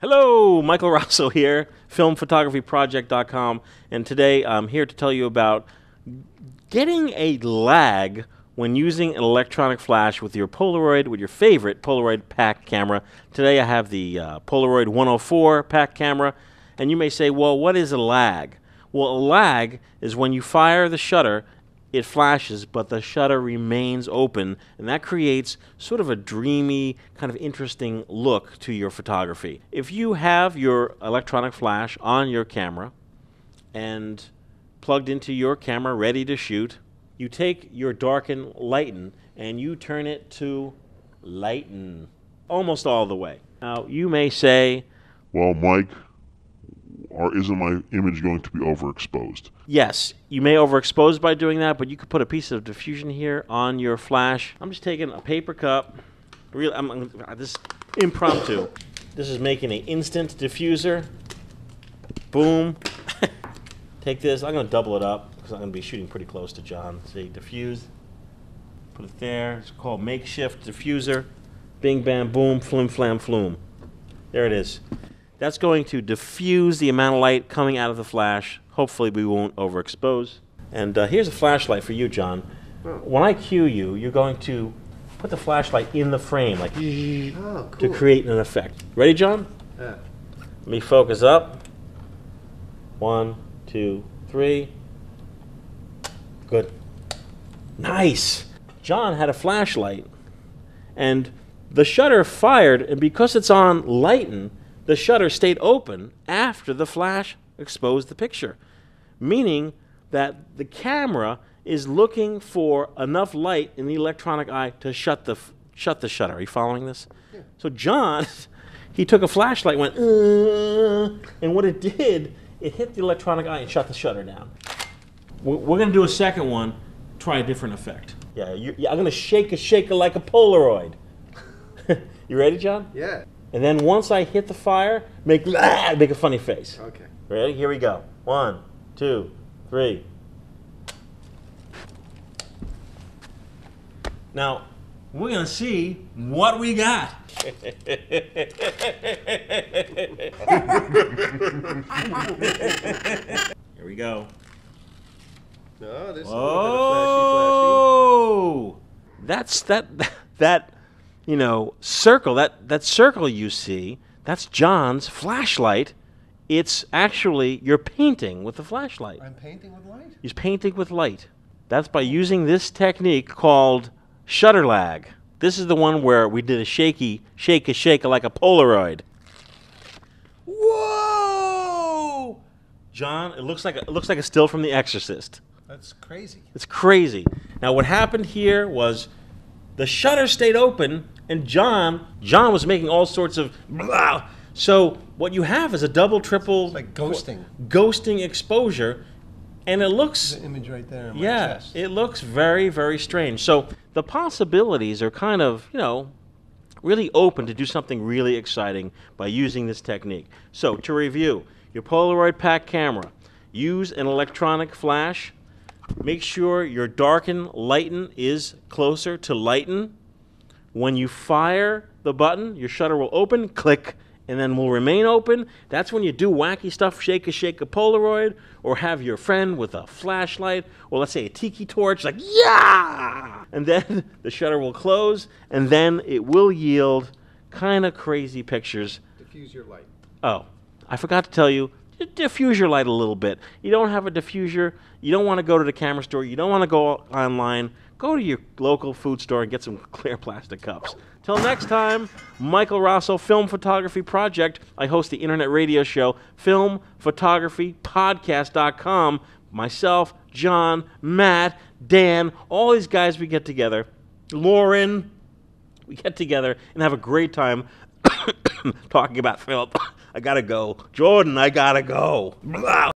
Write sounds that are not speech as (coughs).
Hello, Michael (laughs) Raso here, filmphotographyproject.com, and today I'm here to tell you about getting a lag when using an electronic flash with your Polaroid, with your favorite Polaroid pack camera. Today I have the uh, Polaroid 104 pack camera, and you may say, well, what is a lag? Well, a lag is when you fire the shutter it flashes, but the shutter remains open, and that creates sort of a dreamy, kind of interesting look to your photography. If you have your electronic flash on your camera and plugged into your camera ready to shoot, you take your darken lighten and you turn it to lighten almost all the way. Now, you may say, Well, Mike, or isn't my image going to be overexposed? Yes, you may overexpose by doing that, but you could put a piece of diffusion here on your flash. I'm just taking a paper cup. Real, I'm, I'm uh, this impromptu. This is making an instant diffuser. Boom. (laughs) Take this. I'm gonna double it up because I'm gonna be shooting pretty close to John. See, diffuse. Put it there. It's called makeshift diffuser. Bing, bam, boom, flim, flam, flume. There it is. That's going to diffuse the amount of light coming out of the flash. Hopefully we won't overexpose. And uh, here's a flashlight for you, John. When I cue you, you're going to put the flashlight in the frame, like Oh, to create an effect. Ready, John? Yeah. Let me focus up. One, two, three. Good. Nice. John had a flashlight, and the shutter fired, and because it's on lighten, the shutter stayed open after the flash exposed the picture, meaning that the camera is looking for enough light in the electronic eye to shut the f- shut the shutter. Are you following this? Yeah. So John, (laughs) he took a flashlight, went, "Uh," and what it did, it hit the electronic eye and shut the shutter down. We're, going to do a second one, try a different effect. Yeah, you, yeah I'm going to shake a shaker like a Polaroid. (laughs) you ready, John? Yeah. And then once I hit the fire, make ah, make a funny face. Okay. Ready? Here we go. One, two, three. Now, we're going to see what we got. (laughs) Here we go. No, this is a Oh, that's that that you know circle that that circle you see. That's John's flashlight. It's actually you're painting with the flashlight. little flashy, flashy. I'm painting with light. He's painting with light. That's by using this technique called shutter lag. This is the one where we did a shaky, shake a shake like a Polaroid. Whoa! John, it looks like a, it looks like a still from The Exorcist. That's crazy. It's crazy. Now, what happened here was the shutter stayed open, and John, John was making all sorts of blah. So what you have is a double, triple, like ghosting. ghosting exposure, and it looks, The image right there in my yeah, chest. it looks very, very strange. So the possibilities are kind of, you know, really open to do something really exciting by using this technique. So to review, your Polaroid pack camera, use an electronic flash. Make sure your darken lighten is closer to lighten. When you fire the button, your shutter will open, click, and then will remain open. That's when you do wacky stuff, shake a shake a Polaroid, or have your friend with a flashlight, or let's say a tiki torch, like, yeah! And then (laughs) the shutter will close, and then it will yield kind of crazy pictures Diffuse your light. Oh, I forgot to tell you, diffuse your light a little bit. You don't have a diffuser. You don't want to go to the camera store. You don't want to go online. Go to your local food store and get some (laughs) clear plastic cups. Till next time, Michael Raso, Film Photography Project. I host the internet radio show, Film Photography filmphotographypodcast.com. Myself, John, Matt, Dan, all these guys we get together. Lauren, we get together and have a great time (coughs) talking about film. I gotta go. Jordan, I gotta go. Blah.